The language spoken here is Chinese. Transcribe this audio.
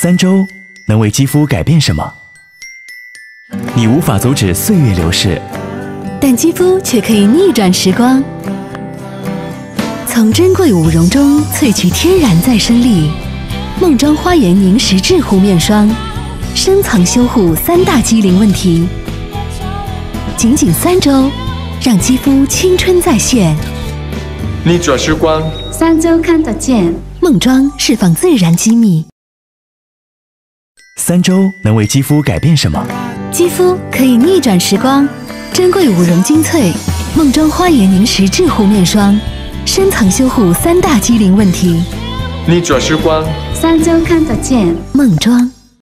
三周能为肌肤改变什么？你无法阻止岁月流逝，但肌肤却可以逆转时光。从珍贵五绒中萃取天然再生力，梦妆花园凝实质护面霜，深层修护三大肌龄问题。仅仅三周，让肌肤青春再现。逆转时光，三周看得见。梦妆释放自然机密。三周能为肌肤改变什么？肌肤可以逆转时光，珍贵五荣精粹，梦妆花园凝实智护面霜，深层修护三大肌龄问题。逆转时光，三周看得见。梦妆。